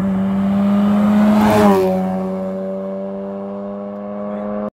Mm-hmm.